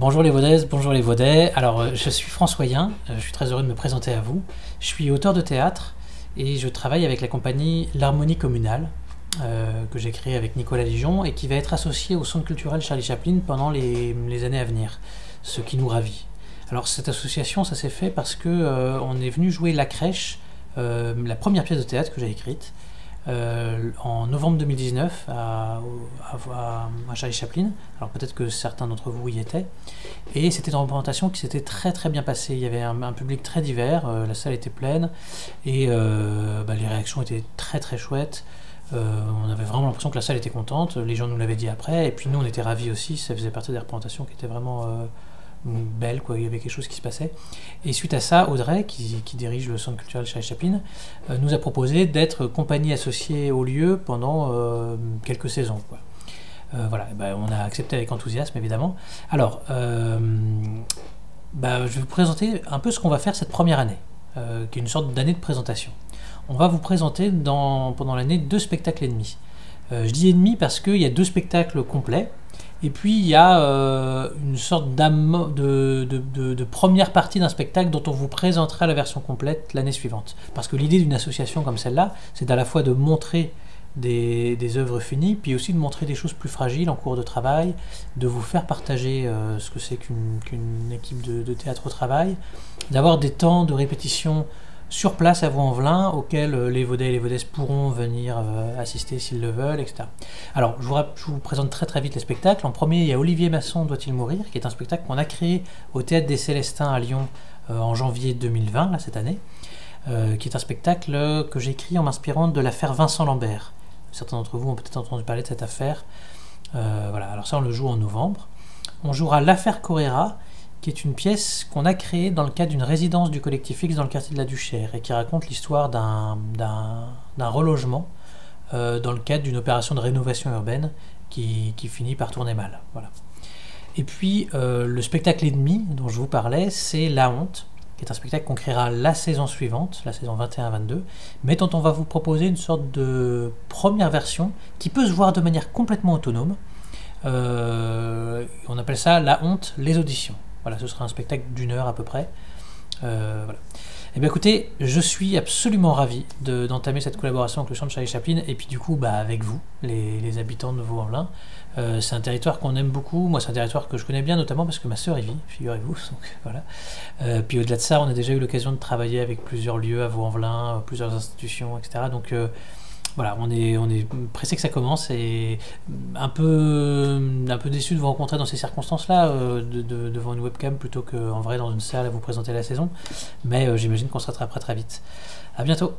Bonjour les Vaudaises, bonjour les Vaudais. Alors, euh, je suis François Yin, euh, je suis très heureux de me présenter à vous. Je suis auteur de théâtre et je travaille avec la compagnie L'Harmonie Communale, euh, que j'ai créée avec Nicolas Lijon et qui va être associée au Centre culturel Charlie Chaplin pendant les, les années à venir, ce qui nous ravit. Alors, cette association, ça s'est fait parce que on est venu jouer La Crèche, la première pièce de théâtre que j'ai écrite. Euh, en novembre 2019 à, à, Charlie Chaplin. Alors peut-être que certains d'entre vous y étaient. Et c'était une représentation qui s'était très très bien passée. Il y avait un, public très divers, euh, la salle était pleine et euh, bah, les réactions étaient très très chouettes. on avait vraiment l'impression que la salle était contente. Les gens nous l'avaient dit après. Et puis nous on était ravis aussi. Ça faisait partie des représentations qui étaient vraiment belle, quoi. il y avait quelque chose qui se passait. Et suite à ça, Audrey, qui, dirige le centre culturel Charlie Chaplin, euh, nous a proposé d'être compagnie associée au lieu pendant euh, quelques saisons. Euh, voilà, ben, on a accepté avec enthousiasme évidemment. Alors, bah, je vais vous présenter un peu ce qu'on va faire cette première année, qui est une sorte d'année de présentation. On va vous présenter dans, pendant l'année deux spectacles et demi. je dis et demi parce qu'il y a deux spectacles complets et puis il y a euh, une sorte de, de, première partie d'un spectacle dont on vous présentera la version complète l'année suivante. Parce que l'idée d'une association comme celle-là, c'est à la fois de montrer des, des, œuvres finies, puis aussi de montrer des choses plus fragiles en cours de travail, de vous faire partager euh, ce que c'est qu'une équipe de, théâtre au travail, d'avoir des temps de répétition sur place à Vaux-en-Velin, auxquels euh, les Vaudais et les Vaudaises pourront venir euh, assister s'ils le veulent, etc. Alors, je vous, présente très très vite les spectacles. En premier, il y a Olivier Masson Doit-il mourir, qui est un spectacle qu'on a créé au Théâtre des Célestins à Lyon euh, en janvier 2020, là, cette année, qui est un spectacle que j'ai écrit en m'inspirant de l'affaire Vincent Lambert. Certains d'entre vous ont peut-être entendu parler de cette affaire. voilà, alors ça, on le joue en novembre. On jouera l'affaire Correra, qui est une pièce qu'on a créée dans le cadre d'une résidence du collectif X dans le quartier de la Duchère et qui raconte l'histoire d'un relogement euh, dans le cadre d'une opération de rénovation urbaine qui, finit par tourner mal. Voilà. Et puis euh, le spectacle ennemi dont je vous parlais, c'est La Honte, qui est un spectacle qu'on créera la saison suivante, la saison 21-22, mais dont on va vous proposer une sorte de première version qui peut se voir de manière complètement autonome. Euh, on appelle ça La Honte, les auditions. Voilà, ce sera un spectacle d'une heure à peu près. Euh, voilà. Eh bien écoutez, je suis absolument ravi d'entamer cette collaboration avec le centre Charlie Chaplin et puis du coup bah, avec vous, les, habitants de Vaux-en-Velin. Euh, c'est un territoire qu'on aime beaucoup. Moi, c'est un territoire que je connais bien, notamment parce que ma sœur y vit, figurez-vous. voilà. Euh, puis au-delà de ça, on a déjà eu l'occasion de travailler avec plusieurs lieux à Vaux-en-Velin, plusieurs institutions, etc. Donc voilà, on est, on est pressé que ça commence et un peu, un peu déçu de vous rencontrer dans ces circonstances-là, euh, devant une webcam plutôt qu'en vrai dans une salle à vous présenter la saison. Mais euh, j'imagine qu'on se rattrapera très vite. À bientôt!